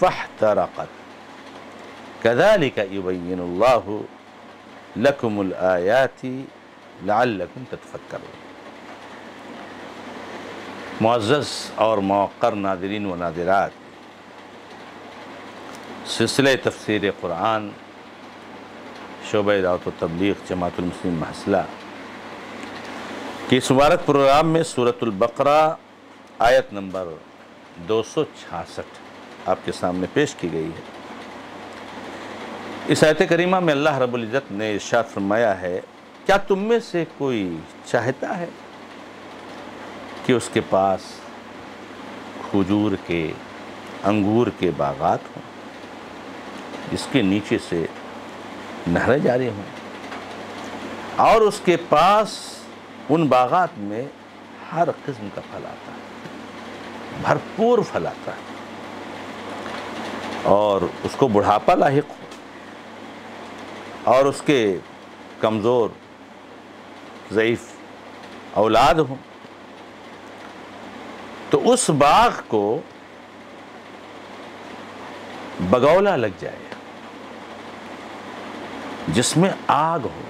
फ़हतरक़त कज़ालिक युबय्यिनुल्लाहु लकुमुल आयाति लअल्लकुम ततफक्करून मुअज़्ज़ज़ और मौक़र नादिरीन व नादिरात सिलसिले तफसीर क़ुरान शोब दावत तबलीग जमातुल मुस्लिम महसला कि इस मुबारक प्रोग्राम में सूरतुल बकरा आयत नंबर दो सौ छियासठ आपके सामने पेश की गई है। इस आयत करीमा में अल्लाह रब्बुल इज़्ज़त ने इरशाद फरमाया है, क्या तुम में से कोई चाहता है कि उसके पास खजूर के, अंगूर के बागात हों, जिसके नीचे से नहरें जारी हों, और उसके पास उन बागात में हर किस्म का फल आता है, भरपूर फल आता है। और उसको बुढ़ापा लाक हो। और उसके कमज़ोर, ज़यीफ़ औलाद हो। तो उस बाग को बगौला लग जाए, जिसमें आग हो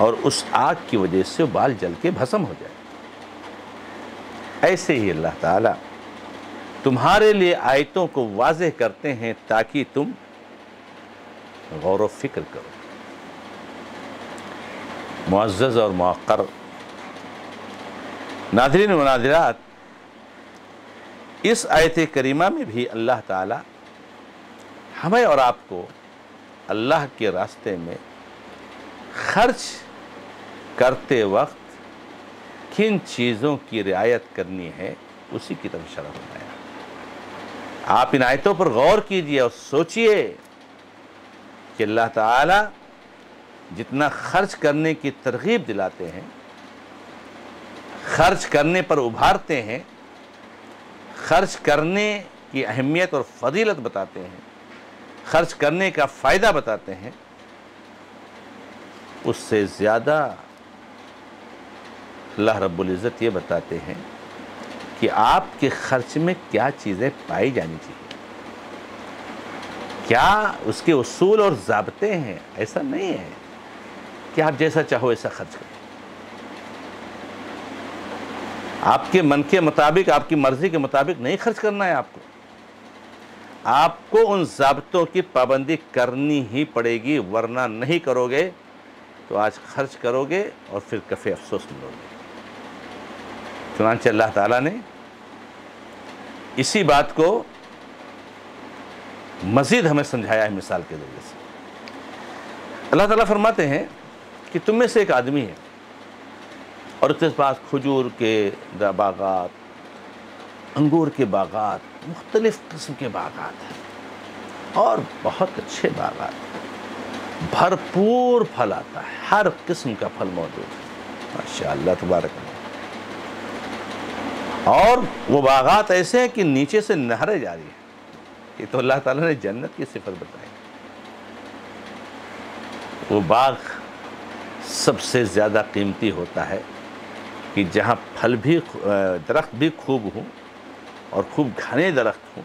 और उस आग की वजह से बाल जल के भस्म हो जाए। ऐसे ही अल्लाह ताला तुम्हारे लिए आयतों को वाजह करते हैं ताकि तुम गौर व फ़िक्र करो। मुआज़ और मौक़र नादरीन व नादिरात इस आयत करीमा में भी अल्लाह ताला हमें और आपको अल्लाह के रास्ते में खर्च करते वक्त किन चीज़ों की रियायत करनी है, उसी की तरफ़ इशारा बनाया आप इन आयतों पर गौर कीजिए और सोचिए कि अल्लाह ताला जितना खर्च करने की तरगीब दिलाते हैं, खर्च करने पर उभारते हैं, खर्च करने की अहमियत और फजीलत बताते हैं, खर्च करने का फ़ायदा बताते हैं, उससे ज़्यादा अल्लाह रब्बुल इज़्ज़त ये बताते हैं कि आपके खर्च में क्या चीज़ें पाई जानी चाहिए। क्या उसके उसूल और ज़बते हैं? ऐसा नहीं है कि आप जैसा चाहो ऐसा खर्च करो। आपके मन के मुताबिक, आपकी मर्ज़ी के मुताबिक नहीं खर्च करना है आपको। आपको उन जबतों की पाबंदी करनी ही पड़ेगी, वरना नहीं करोगे तो आज खर्च करोगे और फिर कफ़े अफसोस मिलोगे। चुनानचे अल्लाह ताला ने इसी बात को मज़ीद हमें समझाया है मिसाल के ज़रिए से। अल्लाह ताला फरमाते हैं कि तुम में से एक आदमी है और उसके पास खजूर के बागात, अंगूर के बागात, मुख्तलिफ़ किस्म के बागात हैं और बहुत अच्छे बागात। भरपूर फल आता है, हर किस्म का फल मौजूद है। माशा तबारक और वो बागात ऐसे हैं कि नीचे से नहरें जारी हैं। ये तो अल्लाह ताला ने जन्नत की सिफत बताई। वो बाग सबसे ज़्यादा कीमती होता है कि जहाँ फल भी दरख्त भी खूब हों और खूब घने दरख्त हों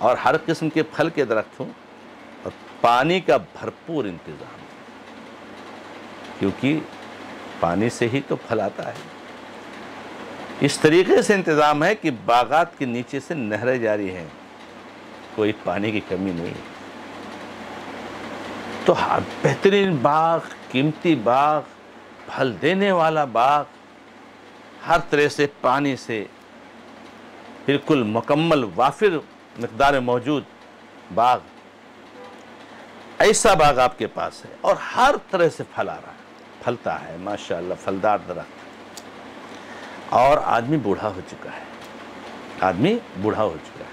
और हर किस्म के फल के दरख्त हों और पानी का भरपूर इंतज़ाम क्योंकि पानी से ही तो फल आता है। इस तरीके से इंतज़ाम है कि बागात के नीचे से नहरें जारी हैं। कोई पानी की कमी नहीं तो हाँ, बेहतरीन बाग कीमती बाग फल देने वाला बाग हर तरह से पानी से बिल्कुल मुकम्मल वाफिर मकदार मौजूद बाग ऐसा बाग आपके पास है और हर तरह से फल आ रहा है। फलता है माशाल्लाह फलदार दरख्त। और आदमी बूढ़ा हो चुका है। आदमी बूढ़ा हो चुका है।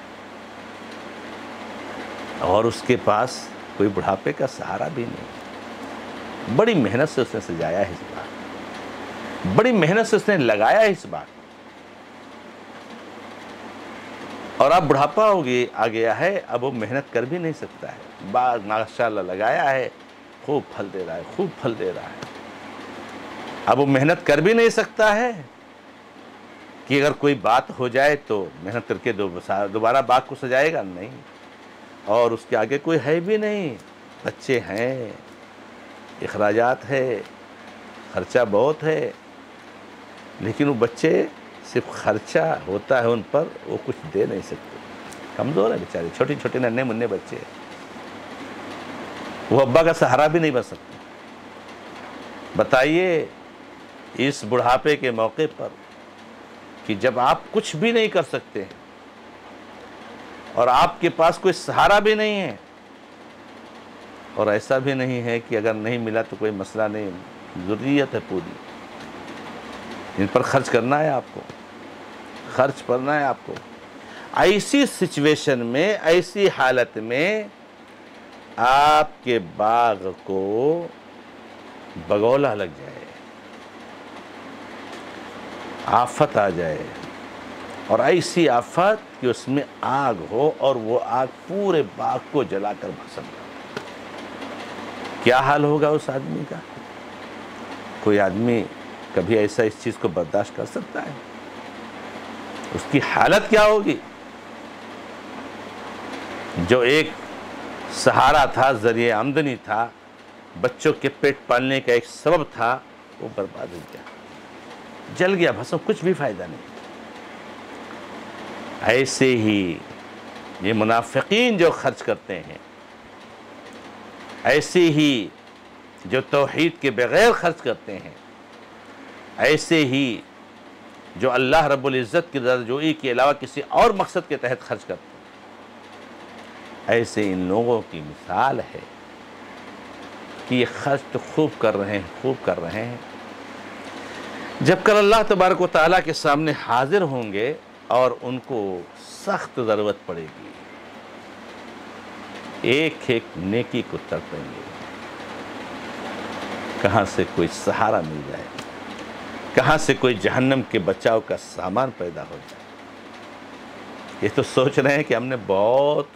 और उसके पास कोई बुढ़ापे का सहारा भी नहीं। बड़ी मेहनत से उसने सजाया है इस बाग बड़ी मेहनत से उसने लगाया है इस बाग और अब बुढ़ापा हो गई, आ गया है, अब वो मेहनत कर भी नहीं सकता है। बाग माशाल्लाह लगाया है, खूब फल दे रहा है, खूब फल दे रहा है। अब वो मेहनत कर भी नहीं सकता है कि अगर कोई बात हो जाए तो मेहनत करके दोबारा बाग को सजाएगा? नहीं। और उसके आगे कोई है भी नहीं। बच्चे हैं अखराज है, ख़र्चा बहुत है। लेकिन वो बच्चे सिर्फ़ खर्चा होता है उन पर, वो कुछ दे नहीं सकते। कमज़ोर है बेचारे छोटे छोटे नन्हे मुन्ने बच्चे। वो अब्बा का सहारा भी नहीं बन सकते। बताइए, इस बुढ़ापे के मौके पर कि जब आप कुछ भी नहीं कर सकते और आपके पास कोई सहारा भी नहीं है और ऐसा भी नहीं है कि अगर नहीं मिला तो कोई मसला नहीं, ज़रूरियत है पूरी। इन पर खर्च करना है आपको। खर्च करना है आपको। ऐसी सिचुएशन में, ऐसी हालत में आपके बाग को बगौला लग जाए। आफत आ जाए। और ऐसी आफत कि उसमें आग हो और वो आग पूरे बाग को जलाकर भस्म कर क्या हाल होगा उस आदमी का? कोई आदमी कभी ऐसा इस चीज़ को बर्दाश्त कर सकता है? उसकी हालत क्या होगी? जो एक सहारा था, ज़रिए आमदनी था, बच्चों के पेट पालने का एक सबब था, वो बर्बाद हो गया। जल गया भसम कुछ भी फ़ायदा नहीं। ऐसे ही ये मुनाफिकीन जो खर्च करते हैं, ऐसे ही जो तोहहीद के बग़ैर खर्च करते हैं, ऐसे ही जो अल्लाह रब्बुल इज़्ज़त की दरजोई के अलावा किसी और मकसद के तहत खर्च करते हैं, ऐसे इन लोगों की मिसाल है कि ये खर्च तो खूब कर रहे हैं, खूब कर रहे हैं। जब कल अल्लाह तबारक ताली के सामने हाजिर होंगे और उनको सख्त ज़रूरत पड़ेगी एक एक नेकी को तड़पेंगे। कहाँ से कोई सहारा मिल जाए? कहाँ से कोई जहन्नम के बचाव का सामान पैदा हो जाए? ये तो सोच रहे हैं कि हमने बहुत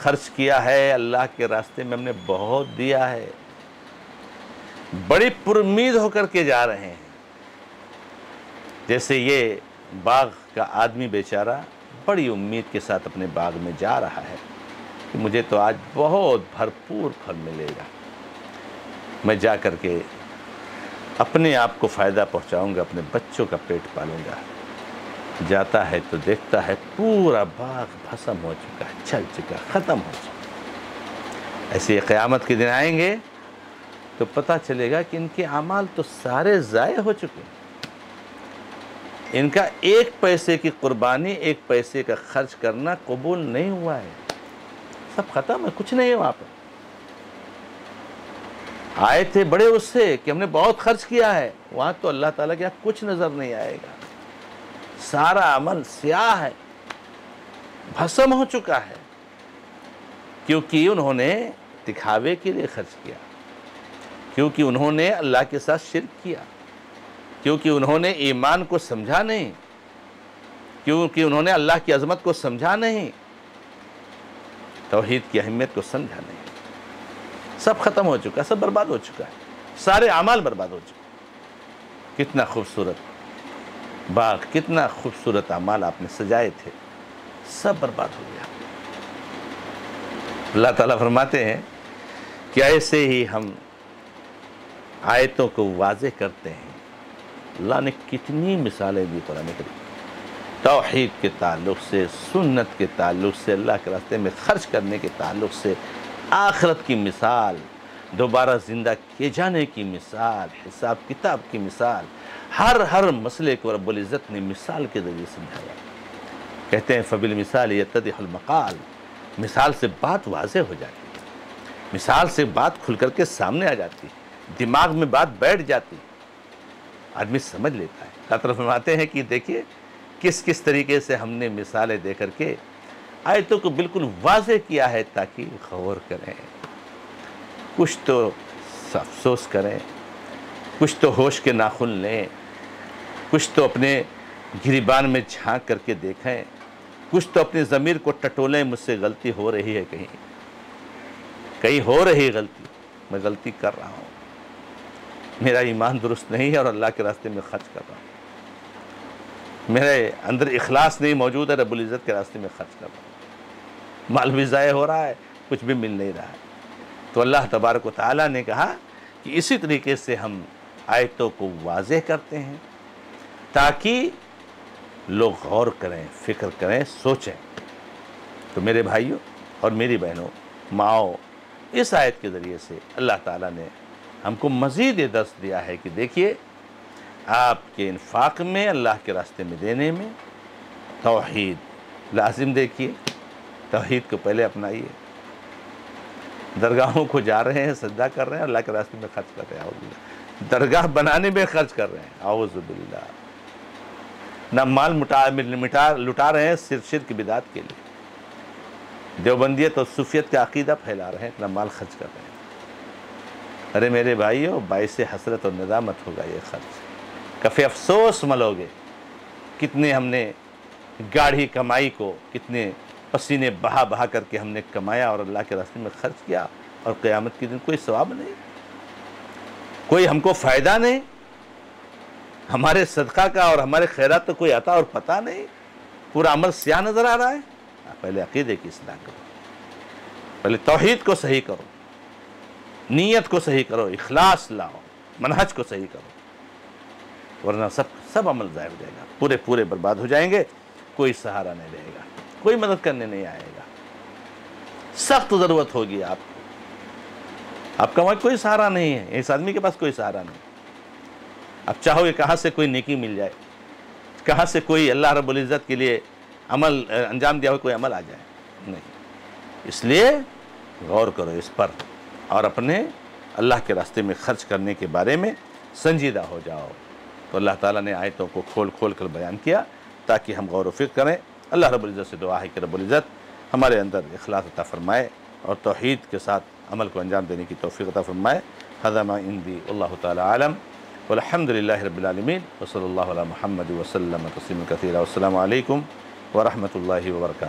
खर्च किया है, अल्लाह के रास्ते में हमने बहुत दिया है। बड़ी पुरुद होकर के जा रहे हैं। जैसे ये बाग का आदमी बेचारा बड़ी उम्मीद के साथ अपने बाग में जा रहा है कि मुझे तो आज बहुत भरपूर फल मिलेगा। मैं जा कर के अपने आप को फ़ायदा पहुंचाऊँगा, अपने बच्चों का पेट पालूँगा। जाता है तो देखता है पूरा बाग भसम हो चुका है, चल चुका ख़त्म हो चुका ऐसे क़यामत के दिन आएँगे तो पता चलेगा कि इनके अमाल तो सारे ज़ाय हो चुके हैं। इनका एक पैसे की कुर्बानी, एक पैसे का खर्च करना कबूल नहीं हुआ है। सब ख़त्म है, कुछ नहीं है वहाँ पर आए थे बड़े उससे कि हमने बहुत खर्च किया है। वहाँ तो अल्लाह ताला के कुछ नज़र नहीं आएगा। सारा अमल स्याह है, भस्म हो चुका है, क्योंकि उन्होंने दिखावे के लिए खर्च किया, क्योंकि उन्होंने अल्लाह के साथ शिरक किया। क्योंकि उन्होंने ईमान को समझा नहीं, क्योंकि उन्होंने अल्लाह की अजमत को समझा नहीं तोहहीद की अहमियत को समझा नहीं। सब ख़त्म हो चुका सब बर्बाद हो चुका है, सारे अमाल बर्बाद हो चुके कितना खूबसूरत बाग, कितना खूबसूरत अमाल आपने सजाए थे, सब बर्बाद हो गया। अल्लाह ताला फरमाते हैं कि ऐसे ही हम आयतों को वाजे करते हैं। अल्लाह ने कितनी मिसालें दी कुरान करीम तोहहीद के ताल्लुक से, सुन्नत के ताल्लुक से, अल्लाह के रास्ते में खर्च करने के ताल्लुक से, आखरत की मिसाल, दोबारा ज़िंदा किए जाने की मिसाल, हिसाब किताब की मिसाल, हर हर मसले को रब्बुल ने मिसाल के ज़रिए समझाया। कहते हैं, फ़बिल मिसाल यतदमकाल मिसाल से बात वाज हो जाती है। मिसाल से बात खुल करके सामने आ जाती है। दिमाग में बात बैठ जाती है। आदमी समझ लेता है। का तरफ़ आते हैं कि देखिए, किस किस तरीके से हमने मिसालें दे करके आयतों को बिल्कुल वाज किया है ताकि गौर करें। कुछ तो अफसोस करें, कुछ तो होश के नाखुन लें, कुछ तो अपने गिरीबान में झाँक करके देखें, कुछ तो अपनी ज़मीर को टटोलें, मुझसे गलती हो रही है कहीं। कहीं हो रही गलती, मैं गलती कर रहा हूँ। मेरा ईमान दुरुस्त नहीं है और अल्लाह के रास्ते में खर्च कर रहा हूँ। मेरे अंदर इखलास नहीं मौजूद है, रब्बुल इज़्ज़त के रास्ते में खर्च कर रहा हूँ। माल भी ज़ाय हो रहा है, कुछ भी मिल नहीं रहा है। तो अल्लाह तबारक ताली ने कहा कि इसी तरीके से हम आयतों को वाज करते हैं, ताकि लोग गौर करें, फ़िक्र करें, सोचें। तो मेरे भाइयों और मेरी बहनों, माओ, इस आयत के ज़रिए से अल्लाह ताला ने हमको मज़ीद ये दर्श दिया है कि देखिए, आपके इन्फाक में, अल्लाह के रास्ते में देने में तोहद लाजिम देखिए। तोहद को पहले अपनाइए। दरगाहों को जा रहे हैं सज्जा कर रहे हैं, अल्लाह के रास्ते में खर्च कर रहे हैं दरगाह बनाने में खर्च कर रहे हैं आउज़बिल्ला ना माल मुटा, मिटा, लुटा रहे हैं सिर सिर की बिदात के लिए। देवबंदियत और सूफियत का अकीदा फैला रहे हैं इतना माल खर्च कर रहे हैं। अरे मेरे भाइयों बाईस हसरत और नदामत होगा ये खर्च। कफ़ी अफसोस मलोगे, कितने हमने गाढ़ी कमाई को, कितने पसीने बहा बहा करके हमने कमाया और अल्लाह के रास्ते में खर्च किया और क़यामत के दिन कोई सवाब नहीं। कोई हमको फ़ायदा नहीं। हमारे सदका का और हमारे खैरात तो कोई आता और पता नहीं। पूरा अमल स्या नज़र आ रहा है। पहले अकीदे की इसलाह करो। पहले तोहहीद को सही करो। नीयत को सही करो, इखलास लाओ, मनहज को सही करो, वरना सब सब अमल ज़ाय हो जाएगा पूरे पूरे बर्बाद हो जाएँगे, कोई सहारा नहीं रहेगा, कोई मदद करने नहीं आएगा। सख्त ज़रूरत होगी आपको। आपका वहाँ कोई सहारा नहीं है, इस आदमी के पास कोई सहारा नहीं। अब चाहोगे कहाँ से कोई नेकी मिल जाए, कहाँ से कोई अल्लाह रब्बुल इज़्ज़त के लिए अमल अंजाम दिया हुआ कोई अमल आ जाए। नहीं। इसलिए गौर करो इस पर। और अपने अल्लाह के रास्ते में खर्च करने के बारे में संजीदा हो जाओ। तो अल्लाह ताला ने आयतों को खोल खोल कर बयान किया ताकि हम गौर फ़िक्र करें। अल्लाह रब्बुल इज़्ज़त से दुआ है कि रब्बुल इज़्ज़त हमारे अंदर अखलास अता फरमाए और तोहहीद के साथ अमल को अंजाम देने की तोफ़ी अता फरमाए। हज़मा इंदी अल्लाह तालम वलहमदिल्ला रबालमीन वसल महमद वसलम तस्लीम कसीर। अल्लाम वरहमल वर्का